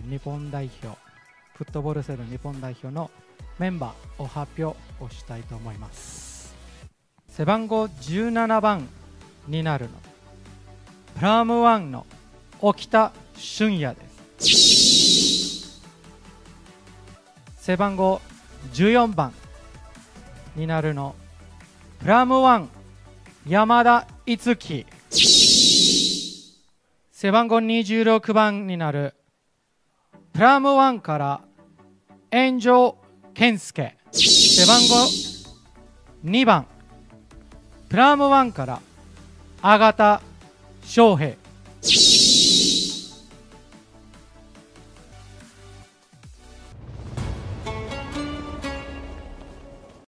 日本代表フットボールセル日本代表のメンバーを発表をしたいと思います。背番号17番になるのプラムワンの沖田俊也です。背番号14番になるのプラムワン山田樹。背番号26番になるプラムワンから炎上健介。背番号2番。プラムワンからあがた翔平。